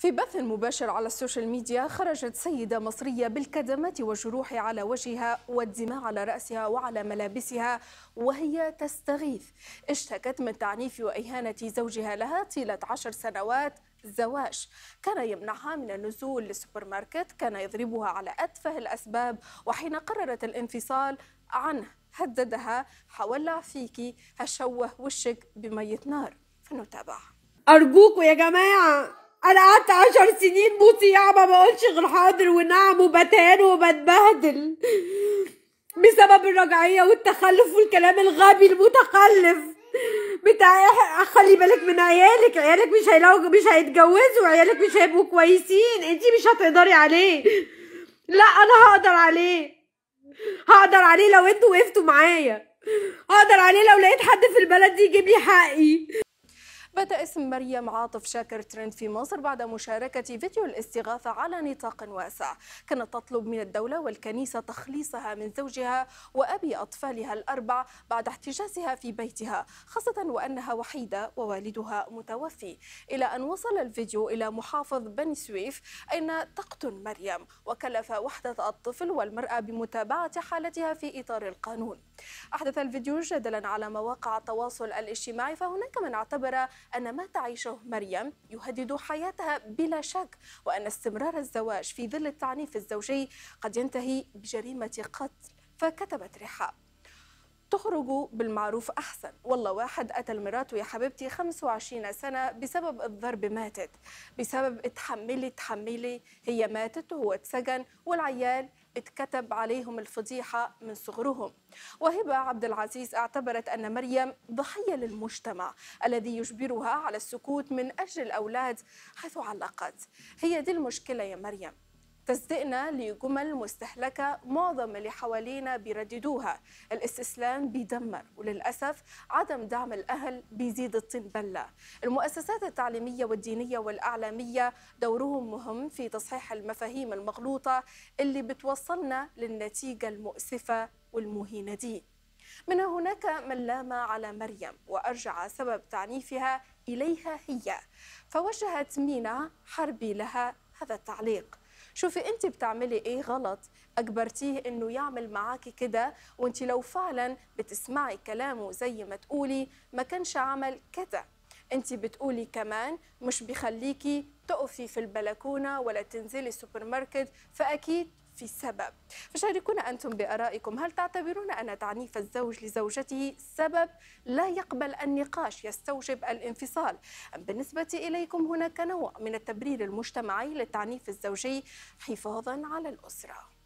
في بث مباشر على السوشيال ميديا خرجت سيدة مصرية بالكدمات والجروح على وجهها والدماء على رأسها وعلى ملابسها وهي تستغيث. اشتكت من تعنيف وإهانة زوجها لها طيلة عشر سنوات زواج. كان يمنعها من النزول للسوبر ماركت كان يضربها على أتفه الأسباب وحين قررت الانفصال عنه هددها حولع فيكي هشوه وشك بمية نار فنتابع أرجوكوا يا جماعة! أنا قعدت عشر سنين مطيعة ما بقولش غير حاضر ونعم وبتهان وبتبهدل. بسبب الرجعية والتخلف والكلام الغبي المتخلف بتاع خلي بالك من عيالك عيالك مش هيلاقوا مش هيتجوزوا عيالك مش هيبقوا كويسين. انتي مش هتقدري عليه. لا أنا هقدر عليه. هقدر عليه لو أنتوا وقفتوا معايا. هقدر عليه لو لقيت حد في البلد دي يجيب لي حقي. بدأ اسم مريم عاطف شاكر ترند في مصر بعد مشاركة فيديو الاستغاثة على نطاق واسع. كانت تطلب من الدولة والكنيسة تخليصها من زوجها وأبي أطفالها الأربع بعد احتجازها في بيتها خاصة وأنها وحيدة ووالدها متوفي. إلى أن وصل الفيديو إلى محافظ بني سويف أين تقتل مريم وكلف وحدة الطفل والمرأة بمتابعة حالتها في إطار القانون. أحدث الفيديو جدلا على مواقع التواصل الاجتماعي فهناك من اعتبر أن ما تعيشه مريم يهدد حياتها بلا شك وأن استمرار الزواج في ظل التعنيف الزوجي قد ينتهي بجريمة قتل فكتبت رحاب تخرج بالمعروف أحسن. والله واحد قتل مراته يا حبيبتي 25 سنة بسبب الضرب ماتت. بسبب اتحملي تحملي هي ماتت وهو اتسجن والعيال اتكتب عليهم الفضيحة من صغرهم. وهبة عبد العزيز اعتبرت أن مريم ضحية للمجتمع الذي يجبرها على السكوت من أجل الأولاد حيث علقت. هي دي المشكلة يا مريم. تصدقنا لجمل مستهلكة معظم اللي حوالينا بيرددوها. الاستسلام بيدمر وللأسف عدم دعم الأهل بيزيد الطين بلة. المؤسسات التعليمية والدينية والأعلامية دورهم مهم في تصحيح المفاهيم المغلوطة اللي بتوصلنا للنتيجة المؤسفة والمهينة دي. من هناك من لام على مريم وأرجع سبب تعنيفها إليها هي. فوجهت مينا حربي لها هذا التعليق. شوفي انت بتعملي إيه غلط؟ أجبرتيه إنه يعمل معاكي كده وانت لو فعلا بتسمعي كلامه زي ما تقولي ما كانش عمل كده. انت بتقولي كمان مش بيخليكي تقفي في البلكونة ولا تنزلي السوبر ماركت فأكيد في سبب. فشاركونا أنتم بآرائكم هل تعتبرون أن تعنيف الزوج لزوجته سبب لا يقبل النقاش يستوجب الانفصال؟ أم بالنسبة إليكم هناك نوع من التبرير المجتمعي للتعنيف الزوجي حفاظا على الأسرة؟